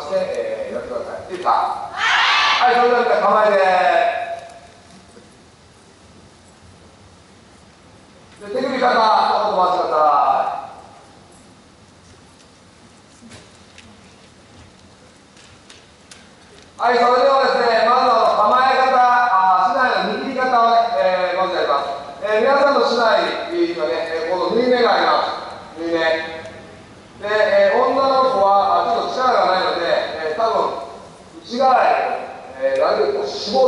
して、えー、やってください。いいですか？はい、それでは構えてで手首肩と回してください。はい、それではえーなるべく絞る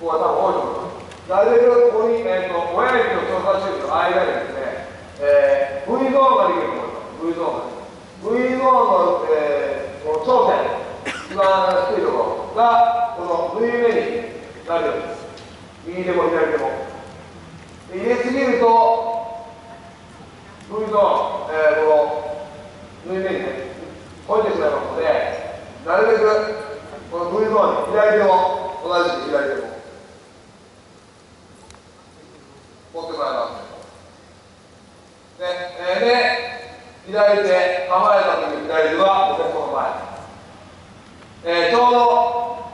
子が多分多いと思います。なるべくここに、えー、と親指と人差し指の間にです。ね、えー、V ゾーンができると思います。V ゾーンが V ゾーンの、えー、この頂点一番低いところがこの縫い目になるように右手も左手もで入れす。ぎると V ゾーン、えー、この縫い目にね超えてしまいます。のでなるべくこの V ゾーンに左手も同じく左手も持ってもらいますで,、えーで左手構えた時に左手はお手この前、えーちょうど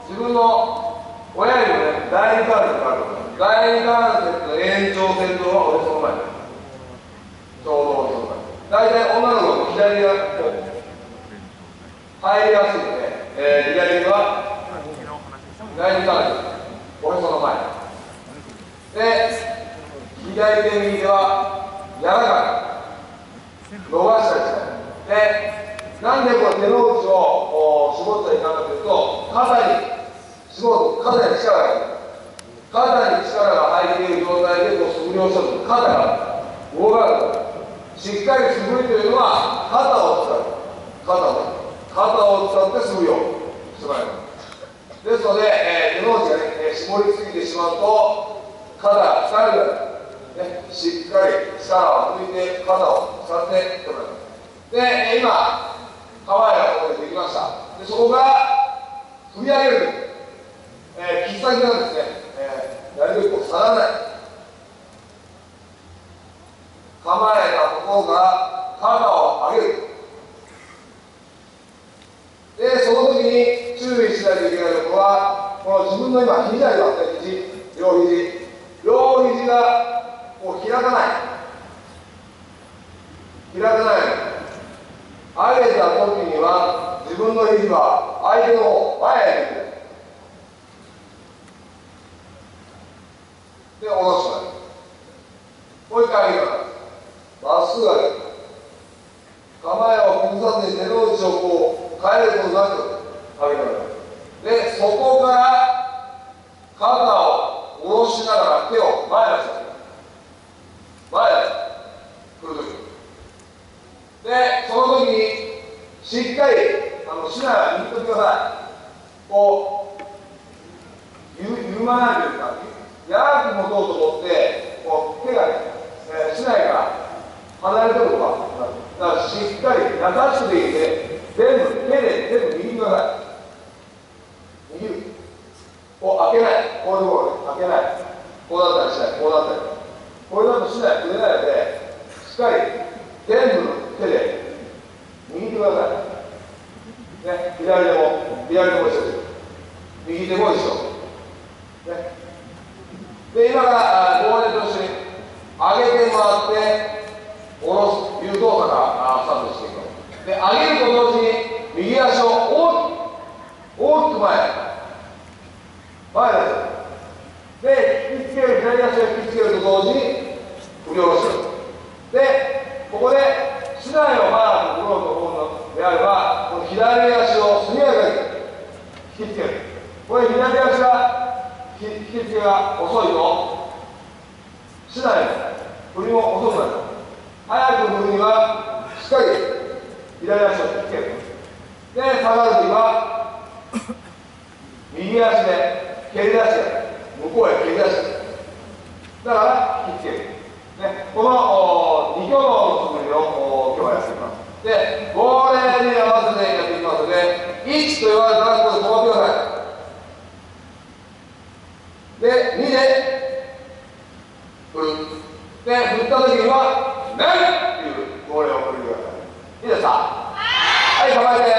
自分の親指のね第二関節があるとす。第二関節の延長線上はおへその前ですちょうどおへその前大体女の子の左がこう入りやすいので、えー左手は第二関節おへその前で左手右手は柔らかく伸ばしたりしてでなんでこの手の内を絞ったりいかんかというと肩に絞る肩に力が入る肩に力が入っている状態でこう素振りをすると肩が動かなくなるしっかり素振りというのは肩を使う肩をね肩を使って素振りをしてもらいますですので、えー手の内がね、えー絞りすぎてしまうと肩が疲れるね、しっかり力を抜いて肩を使ってってもらいますで、えー今構えがここでできました。でそこから振り上げる。えー、切っ先がですね、えーなるべく下がらない。構えたところから肩を上げるでその時に注意しないといけないところはこの自分の今肘ありますね肘両肘両肘がこう開かない。開かない上げた時には自分の肘は相手の方前へ向いてで下ろしますもう一回上げます。まっすぐ上げる構えを崩さずに手の内をこう変えることなく上げられますでそこから肩を下ろしながら手を前にして前へ来るでその時にしっかりあのしながら握っておいてくださいこうゆ緩まないというか柔らかく持とうと思ってこう手がね、えー、しないから離れてるとかだからしっかり優しくでいいんで全部手で全部握ってください握るこう開けないこういうところね開けないこうだったりしないこうだったりこれだとしない触れないのでしっかり全部の手で握ってくださいね左手も左手も一緒です右手も一緒ねで今からあ両手と一緒に上げてもらって下ろすという動作があスタートしていくで上げること同時に右足を大きく大きく前へ前ですで引きつける左足を引きつけると同時に振り下ろすでここで竹刀をマーク振ろうと思うのであればこの左足を速やかに引きつける。これ左足が引きつけが遅いと竹刀の振りも遅くなる。早く振るにはしっかり左足を引きつける。で下がるには右足で蹴り出して向こうへ蹴り出してだから1円。ね、この二行のつもりを今日はやっていきます。で、号令に合わせてやっていきますの、ね、で、1と言われたらここで止まってください。で、2で、振る。で、振った時には、ねっていう号令を振りください。いいですか？はい、構えて